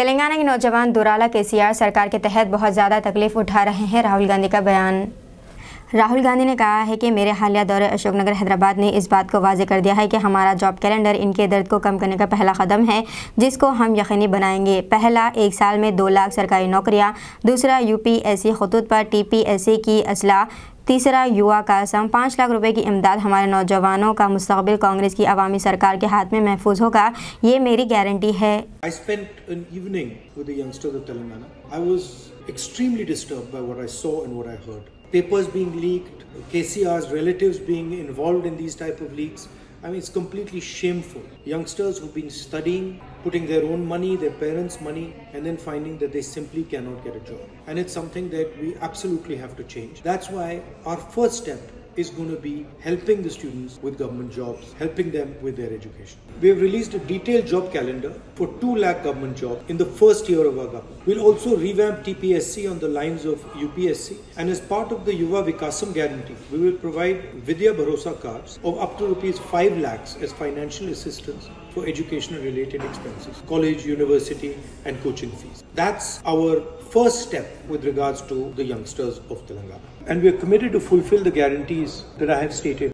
तेलंगाना के नौजवान दुराला के सीआर सरकार के तहत बहुत ज़्यादा तकलीफ़ उठा रहे हैं, राहुल गांधी का बयान। राहुल गांधी ने कहा है कि मेरे हालिया दौरे अशोकनगर हैदराबाद ने इस बात को वाजे कर दिया है कि हमारा जॉब कैलेंडर इनके दर्द को कम करने का पहला कदम है, जिसको हम यकीनी बनाएँगे। पहला, एक साल में दो लाख सरकारी नौकरियाँ, दूसरा, यूपीएससी खतूत पर टीपीएससी की असलाह। तीसरा युवा का सम पाँच लाख रुपए की इमदाद हमारे नौजवानों का मुस्तबिल कांग्रेस की अवामी सरकार के हाथ में महफूज होगा ये मेरी गारंटी है I spent an evening with the youngsters of Telangana. I was extremely disturbed by what I saw and what I heard. Papers being leaked, KCR's relatives being involved in these type of leaks. I mean, it's completely shameful. Youngsters who've been studying, putting their own money, their parents' money, and then finding that they simply cannot get a job. And it's something that we absolutely have to change. That's why our first step is going to be helping the students with government jobs, helping them with their education. We have released a detailed job calendar for 2 lakh government jobs in the first year of our government. We'll also revamp TPSC on the lines of UPSC and as part of the Yuva Vikasam guarantee, we will provide Vidya Bharosa cards of up to rupees 5 lakhs as financial assistance for educational related expenses, college, university and coaching fees. That's our first step with regards to the youngsters of Telangana. And we are committed to fulfill the guarantees that I have stated.